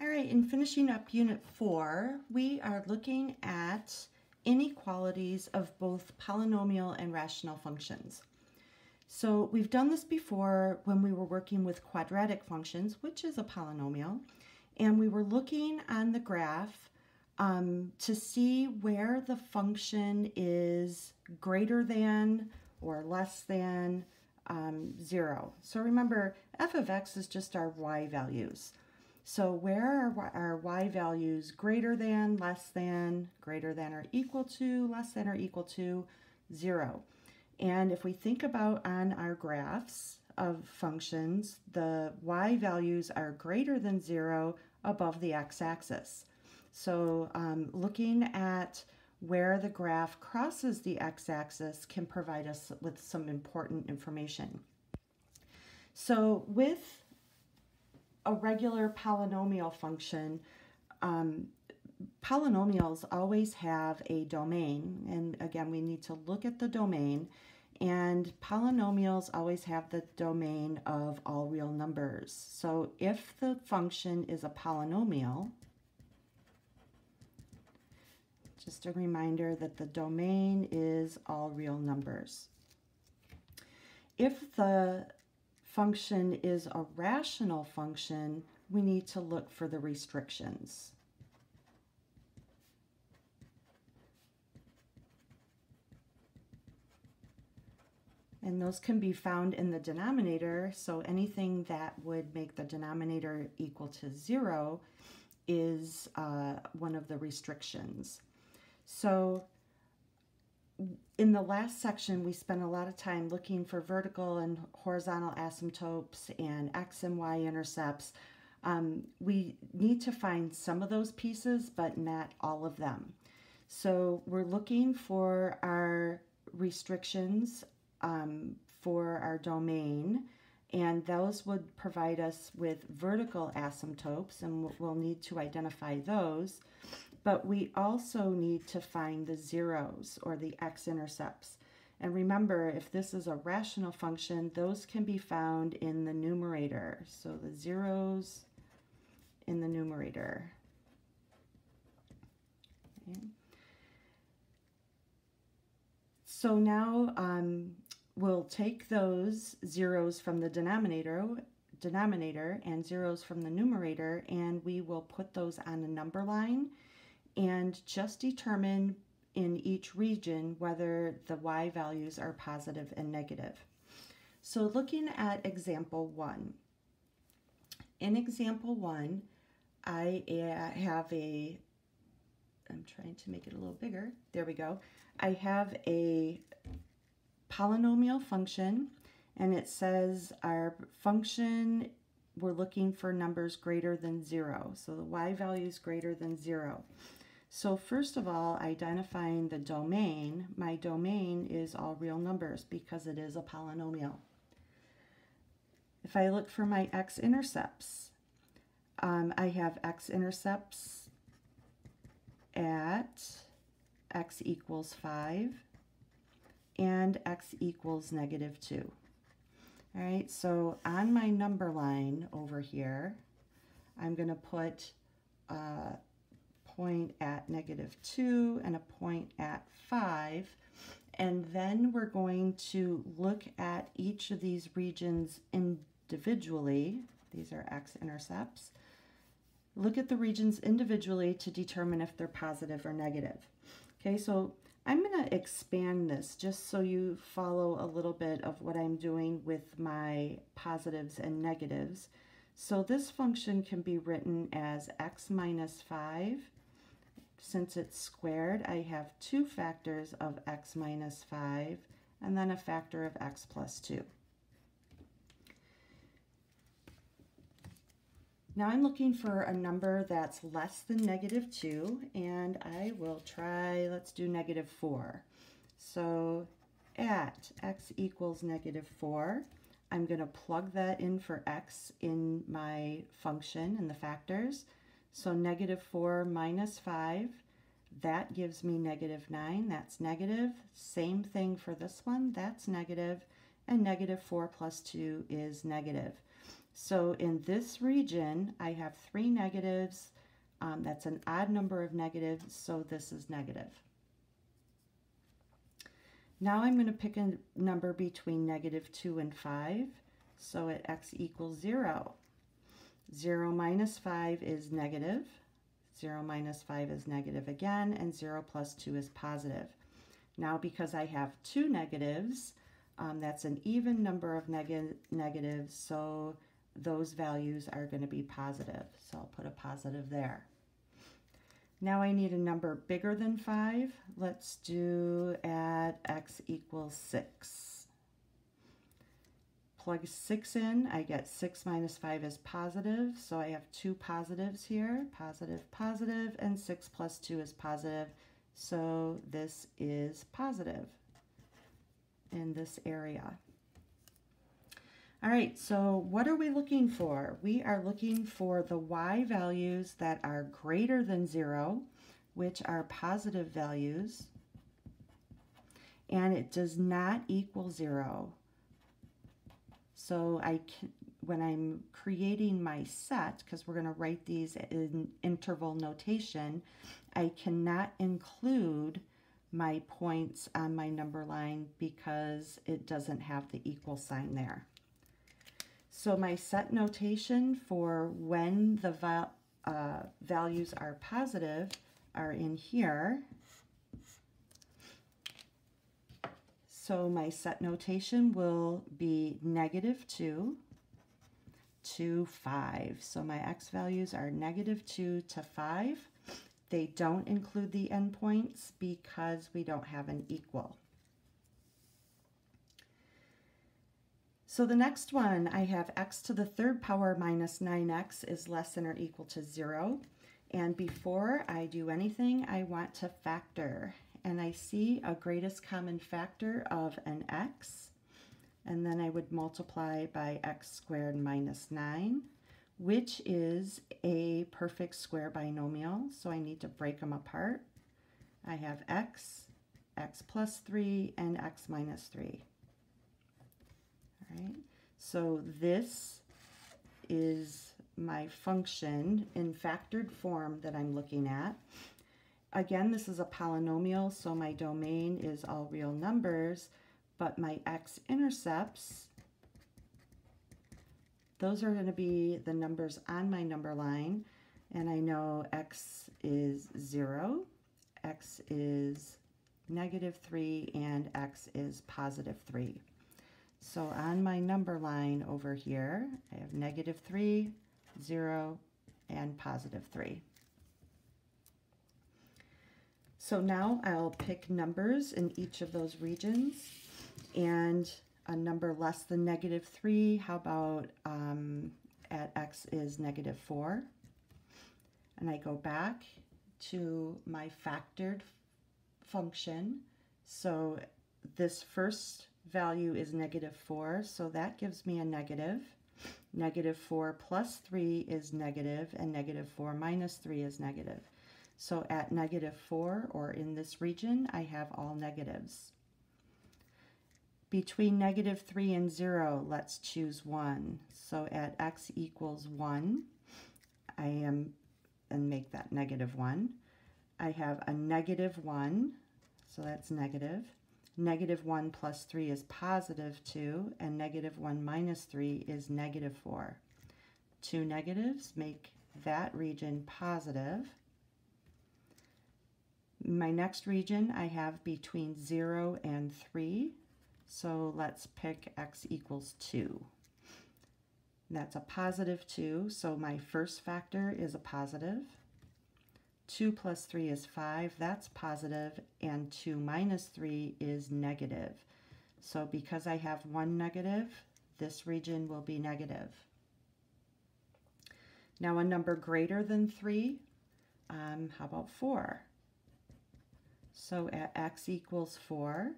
All right, in finishing up Unit 4, we are looking at inequalities of both polynomial and rational functions. So we've done this before when we were working with quadratic functions, which is a polynomial, and we were looking on the graph um, to see where the function is greater than or less than um, 0. So remember, f of x is just our y values. So where are our y values greater than, less than, greater than or equal to, less than or equal to 0? And if we think about on our graphs of functions, the y values are greater than 0 above the x-axis. So um, looking at where the graph crosses the x-axis can provide us with some important information. So with a regular polynomial function, um, polynomials always have a domain. And again, we need to look at the domain. And polynomials always have the domain of all real numbers. So if the function is a polynomial, just a reminder that the domain is all real numbers. If the function is a rational function, we need to look for the restrictions. And those can be found in the denominator, so anything that would make the denominator equal to zero is uh, one of the restrictions. So in the last section, we spent a lot of time looking for vertical and horizontal asymptotes and x and y intercepts. Um, we need to find some of those pieces, but not all of them. So we're looking for our restrictions um, for our domain, and those would provide us with vertical asymptotes, and we'll need to identify those but we also need to find the zeros or the x-intercepts. And remember, if this is a rational function, those can be found in the numerator. So the zeros in the numerator. Okay. So now um, we'll take those zeros from the denominator, denominator and zeros from the numerator, and we will put those on a number line and just determine in each region whether the y values are positive and negative. So looking at example one. In example one, I have a, I'm trying to make it a little bigger. There we go. I have a polynomial function and it says our function, we're looking for numbers greater than zero. So the y value is greater than zero. So first of all, identifying the domain, my domain is all real numbers because it is a polynomial. If I look for my x-intercepts, um, I have x-intercepts at x equals 5 and x equals negative 2. All right, so on my number line over here, I'm going to put uh, point at negative 2 and a point at 5. And then we're going to look at each of these regions individually. These are x-intercepts. Look at the regions individually to determine if they're positive or negative. Okay, so I'm going to expand this just so you follow a little bit of what I'm doing with my positives and negatives. So this function can be written as x minus 5 since it's squared, I have two factors of x minus 5 and then a factor of x plus 2. Now I'm looking for a number that's less than negative 2, and I will try, let's do negative 4. So at x equals negative 4, I'm going to plug that in for x in my function and the factors. So negative 4 minus 5, that gives me negative 9. That's negative. Same thing for this one. That's negative. And negative 4 plus 2 is negative. So in this region, I have three negatives. Um, that's an odd number of negatives, so this is negative. Now I'm going to pick a number between negative 2 and 5. So at x equals 0. 0 minus 5 is negative. 0 minus 5 is negative again, and 0 plus 2 is positive. Now because I have two negatives, um, that's an even number of neg negatives, so those values are going to be positive. So I'll put a positive there. Now I need a number bigger than 5. Let's do at x equals 6. Plug 6 in, I get 6 minus 5 is positive, so I have two positives here, positive, positive, and 6 plus 2 is positive, so this is positive in this area. All right, so what are we looking for? We are looking for the y values that are greater than zero, which are positive values, and it does not equal zero. So I can, when I'm creating my set, because we're going to write these in interval notation, I cannot include my points on my number line because it doesn't have the equal sign there. So my set notation for when the uh, values are positive are in here. So my set notation will be negative 2 to 5. So my x values are negative 2 to 5. They don't include the endpoints because we don't have an equal. So the next one, I have x to the third power minus 9x is less than or equal to 0. And before I do anything, I want to factor. And I see a greatest common factor of an x. And then I would multiply by x squared minus 9, which is a perfect square binomial. So I need to break them apart. I have x, x plus 3, and x minus 3 right? So this is my function in factored form that I'm looking at. Again, this is a polynomial, so my domain is all real numbers, but my x-intercepts, those are going to be the numbers on my number line, and I know x is 0, x is negative 3, and x is positive 3. So on my number line over here, I have negative 3, 0, and positive 3. So now I'll pick numbers in each of those regions and a number less than negative 3, how about um, at x is negative 4? And I go back to my factored function. So this first value is negative 4, so that gives me a negative. Negative 4 plus 3 is negative, and negative 4 minus 3 is negative. So at negative 4, or in this region, I have all negatives. Between negative 3 and 0, let's choose 1. So at x equals 1, I am, and make that negative 1. I have a negative 1, so that's negative. Negative 1 plus 3 is positive 2, and negative 1 minus 3 is negative 4. Two negatives make that region positive. My next region I have between 0 and 3, so let's pick x equals 2. That's a positive 2, so my first factor is a positive. 2 plus 3 is 5, that's positive, and 2 minus 3 is negative. So because I have one negative, this region will be negative. Now a number greater than 3, um, how about 4? So at x equals 4,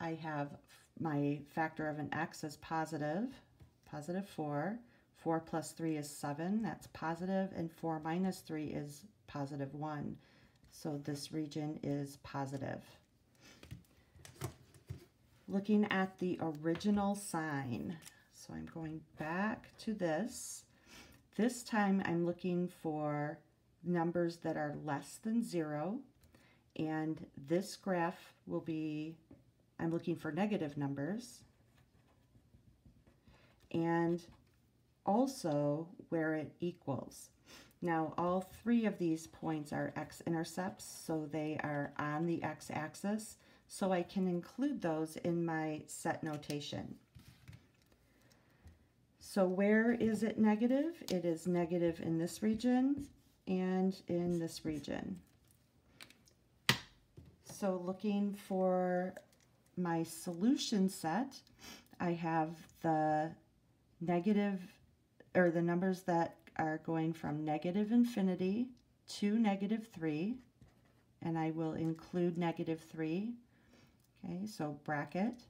I have my factor of an x is positive, positive 4. 4 plus 3 is 7, that's positive, and 4 minus 3 is positive 1. So this region is positive. Looking at the original sign. So I'm going back to this. This time I'm looking for numbers that are less than zero. And this graph will be, I'm looking for negative numbers. And also where it equals. Now all three of these points are x-intercepts, so they are on the x-axis, so I can include those in my set notation. So where is it negative? It is negative in this region and in this region. So looking for my solution set, I have the negative, or the numbers that are going from negative infinity to negative 3, and I will include negative 3. Okay, so bracket.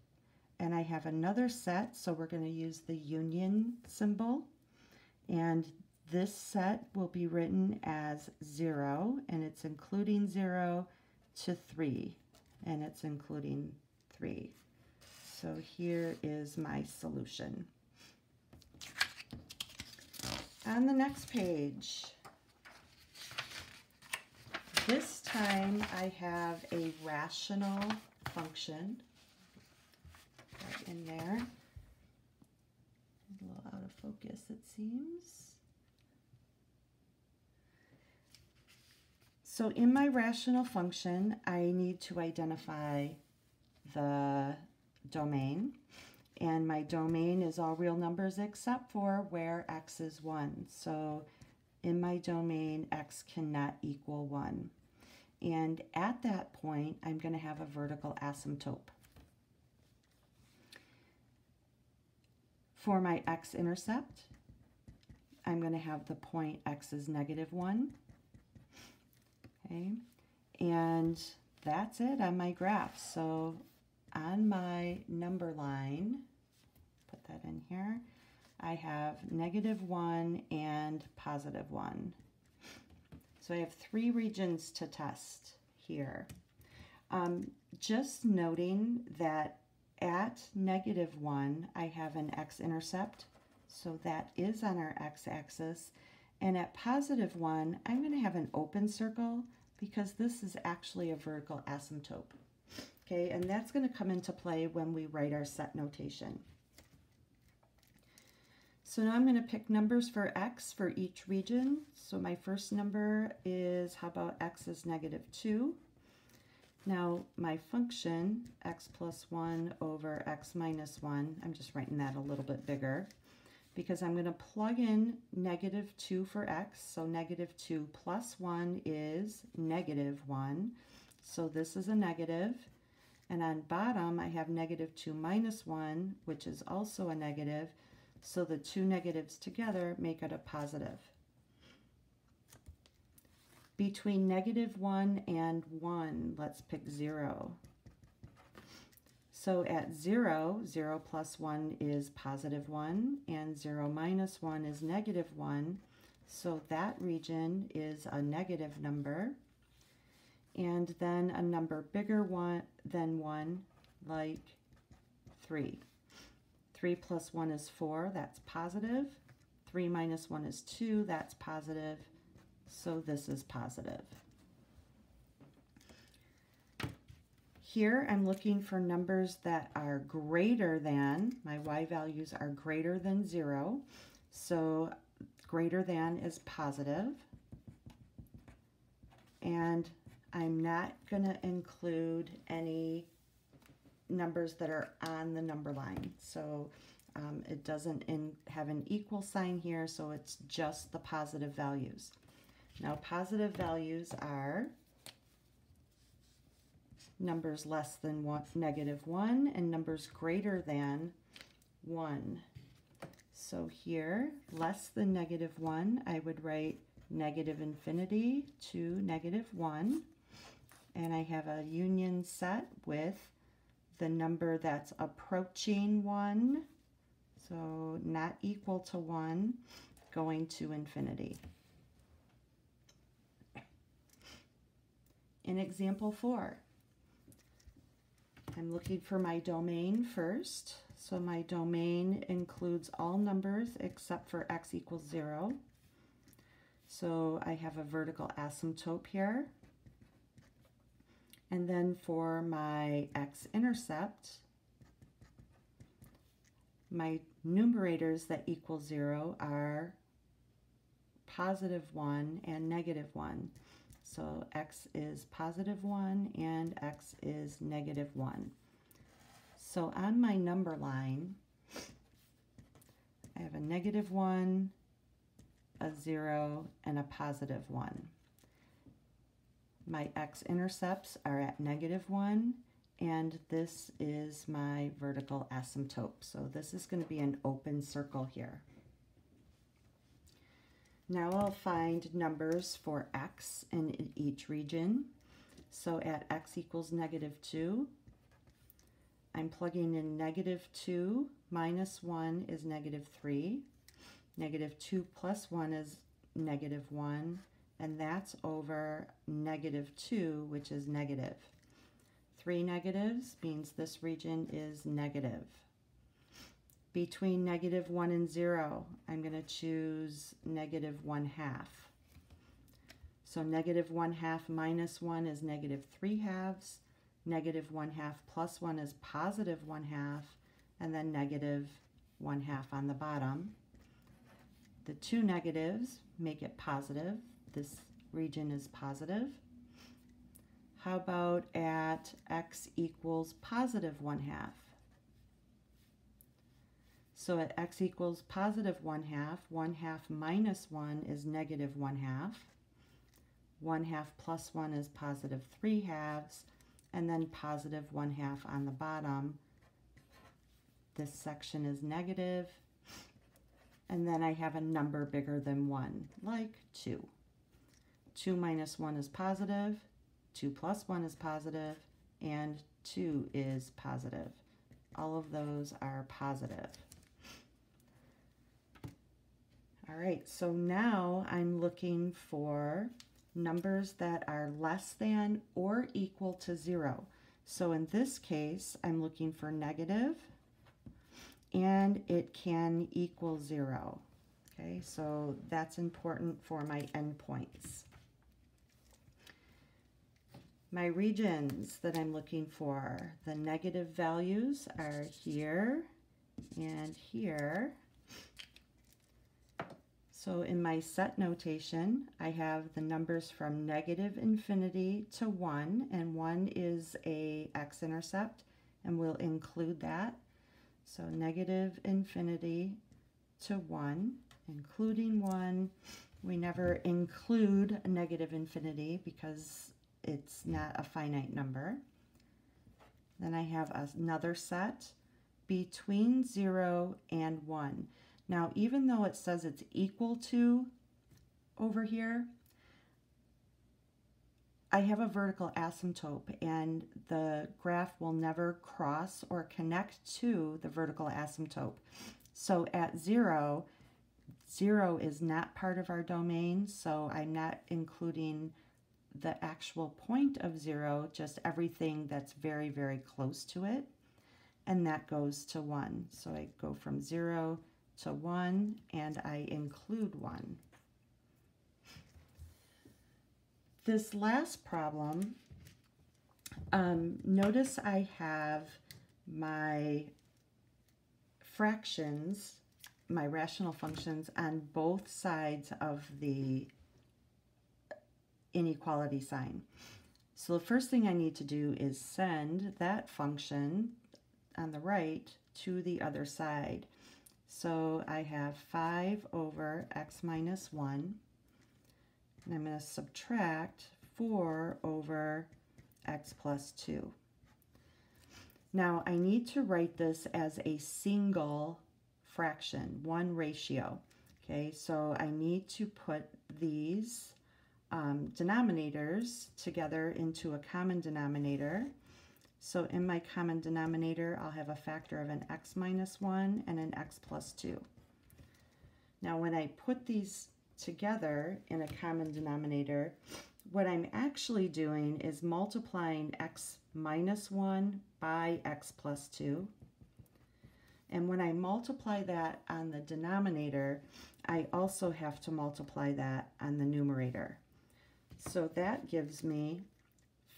And I have another set, so we're going to use the union symbol. And this set will be written as 0, and it's including 0 to 3, and it's including 3. So here is my solution. On the next page, this time I have a rational function right in there. A little out of focus, it seems. So in my rational function, I need to identify the domain and my domain is all real numbers except for where x is 1. So in my domain, x cannot equal 1. And at that point, I'm going to have a vertical asymptote. For my x-intercept, I'm going to have the point x is negative 1. Okay, and that's it on my graph. So on my number line, put that in here, I have negative 1 and positive 1. So I have three regions to test here. Um, just noting that at negative 1, I have an x-intercept, so that is on our x-axis. And at positive 1, I'm going to have an open circle because this is actually a vertical asymptote. Okay, and that's going to come into play when we write our set notation. So now I'm going to pick numbers for x for each region. So my first number is, how about x is negative 2? Now my function, x plus 1 over x minus 1, I'm just writing that a little bit bigger because I'm going to plug in negative 2 for x. So negative 2 plus 1 is negative 1. So this is a negative. And on bottom, I have negative 2 minus 1, which is also a negative. So the two negatives together make it a positive. Between negative 1 and 1, let's pick 0. So at 0, 0 plus 1 is positive 1, and 0 minus 1 is negative 1. So that region is a negative number and then a number bigger one than 1, like 3. 3 plus 1 is 4, that's positive. 3 minus 1 is 2, that's positive. So this is positive. Here I'm looking for numbers that are greater than, my y values are greater than 0. So greater than is positive. And I'm not going to include any numbers that are on the number line. So um, it doesn't in, have an equal sign here, so it's just the positive values. Now positive values are numbers less than one, negative 1 and numbers greater than 1. So here, less than negative 1, I would write negative infinity to negative 1 and I have a union set with the number that's approaching 1, so not equal to 1, going to infinity. In example 4, I'm looking for my domain first. So my domain includes all numbers except for x equals 0. So I have a vertical asymptote here. And then for my x-intercept, my numerators that equal 0 are positive 1 and negative 1. So x is positive 1 and x is negative 1. So on my number line, I have a negative 1, a 0, and a positive 1. My x-intercepts are at negative 1, and this is my vertical asymptote. So this is going to be an open circle here. Now I'll find numbers for x in each region. So at x equals negative 2, I'm plugging in negative 2 minus 1 is negative 3. Negative 2 plus 1 is negative 1 and that's over negative 2, which is negative. Three negatives means this region is negative. Between negative 1 and 0, I'm going to choose negative 1 half. So negative 1 half minus 1 is negative 3 halves. Negative 1 half plus 1 is positive 1 half. And then negative 1 half on the bottom. The two negatives make it positive this region is positive. How about at x equals positive 1 half? So at x equals positive 1 half, 1 half minus 1 is negative 1 half. 1 half plus 1 is positive 3 halves, and then positive 1 half on the bottom. This section is negative, and then I have a number bigger than 1, like 2. 2 minus 1 is positive, 2 plus 1 is positive, and 2 is positive. All of those are positive. All right, so now I'm looking for numbers that are less than or equal to 0. So in this case, I'm looking for negative, and it can equal 0. Okay, so that's important for my endpoints. My regions that I'm looking for, the negative values are here and here. So in my set notation, I have the numbers from negative infinity to 1, and 1 is a x-intercept, and we'll include that. So negative infinity to 1, including 1. We never include a negative infinity because it's not a finite number. Then I have another set between 0 and 1. Now, even though it says it's equal to over here, I have a vertical asymptote and the graph will never cross or connect to the vertical asymptote. So at 0, 0 is not part of our domain, so I'm not including the actual point of zero, just everything that's very, very close to it. And that goes to one. So I go from zero to one and I include one. This last problem, um, notice I have my fractions, my rational functions on both sides of the inequality sign. So the first thing I need to do is send that function on the right to the other side. So I have 5 over x minus 1, and I'm going to subtract 4 over x plus 2. Now I need to write this as a single fraction, one ratio. Okay, so I need to put these um, denominators together into a common denominator. So in my common denominator, I'll have a factor of an x minus 1 and an x plus 2. Now when I put these together in a common denominator, what I'm actually doing is multiplying x minus 1 by x plus 2. And when I multiply that on the denominator, I also have to multiply that on the numerator. So that gives me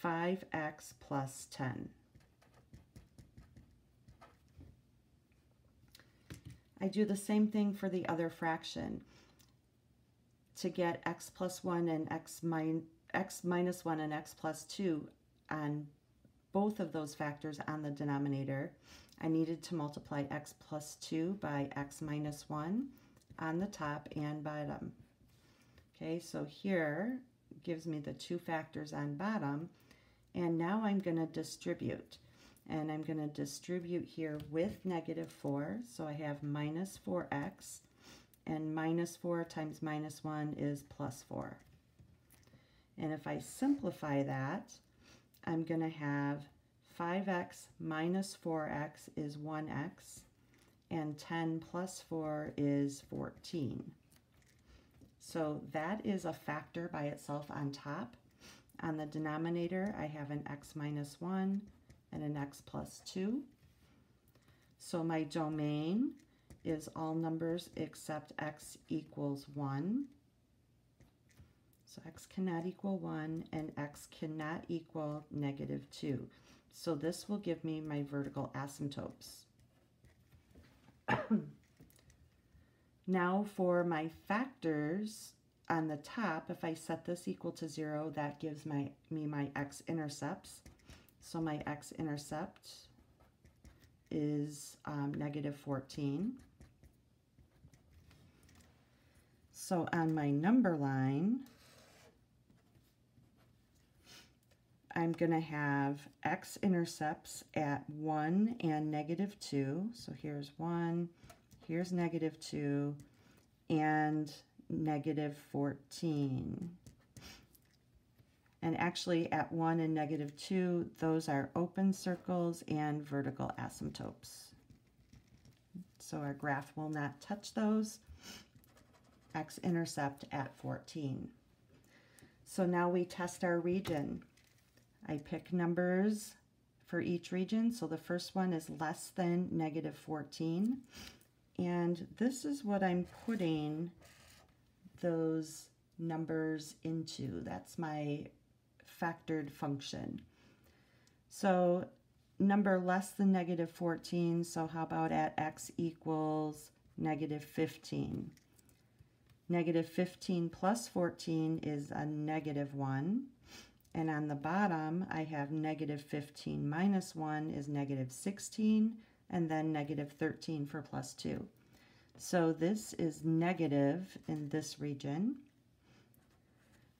5x plus 10. I do the same thing for the other fraction. To get x plus 1 and x, min x minus 1 and x plus 2 on both of those factors on the denominator, I needed to multiply x plus 2 by x minus 1 on the top and bottom. Okay, so here gives me the two factors on bottom, and now I'm going to distribute. And I'm going to distribute here with negative 4, so I have minus 4x, and minus 4 times minus 1 is plus 4. And if I simplify that, I'm going to have 5x minus 4x is 1x, and 10 plus 4 is 14. So that is a factor by itself on top. On the denominator, I have an x minus 1 and an x plus 2. So my domain is all numbers except x equals 1. So x cannot equal 1 and x cannot equal negative 2. So this will give me my vertical asymptotes. now for my factors on the top, if I set this equal to 0, that gives my, me my x-intercepts. So my x-intercept is um, negative 14. So on my number line, I'm going to have x-intercepts at 1 and negative 2. So here's 1, here's negative 2, and negative 14. And actually at 1 and negative 2, those are open circles and vertical asymptotes. So our graph will not touch those. X-intercept at 14. So now we test our region. I pick numbers for each region. So the first one is less than negative 14. And this is what I'm putting those numbers into. That's my factored function. So number less than negative 14, so how about at x equals negative 15? Negative 15 plus 14 is a negative 1. And on the bottom, I have negative 15 minus 1 is negative 16, and then negative 13 for plus 2. So this is negative in this region.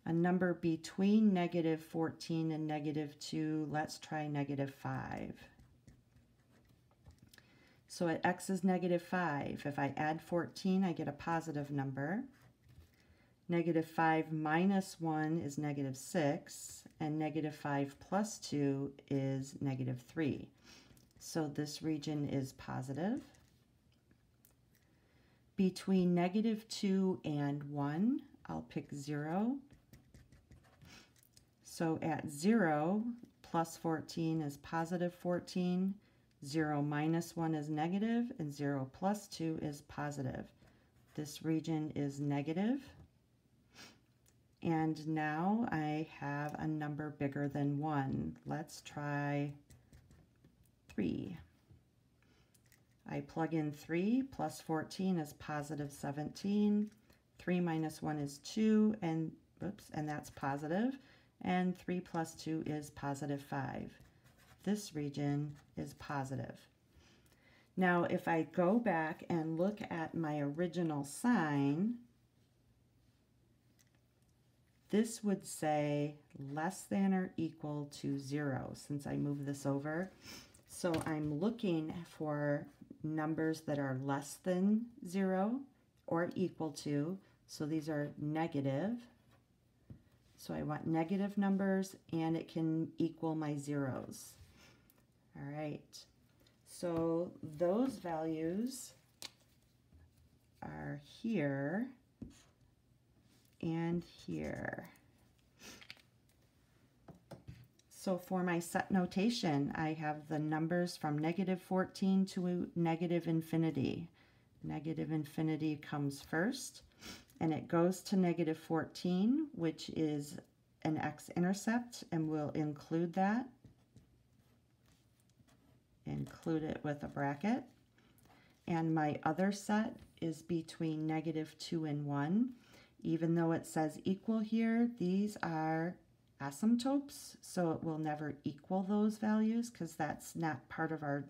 A number between negative 14 and negative 2, let's try negative 5. So at x is negative 5. If I add 14, I get a positive number. Negative 5 minus 1 is negative 6, and negative 5 plus 2 is negative 3. So this region is positive. Between negative 2 and 1, I'll pick 0. So at 0, plus 14 is positive 14, 0 minus 1 is negative, and 0 plus 2 is positive. This region is negative. And now I have a number bigger than 1. Let's try 3. I plug in 3 plus 14 is positive 17. 3 minus 1 is 2, and, oops, and that's positive. And 3 plus 2 is positive 5. This region is positive. Now, if I go back and look at my original sign, this would say less than or equal to zero since I move this over. So I'm looking for numbers that are less than zero or equal to. So these are negative. So I want negative numbers and it can equal my zeros. All right. So those values are here and here. So for my set notation, I have the numbers from negative 14 to negative infinity. Negative infinity comes first, and it goes to negative 14, which is an x-intercept, and we'll include that. Include it with a bracket. And my other set is between negative 2 and 1. Even though it says equal here, these are asymptotes, so it will never equal those values because that's not part of our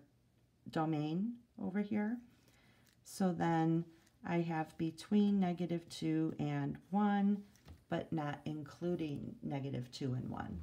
domain over here. So then I have between negative 2 and 1, but not including negative 2 and 1.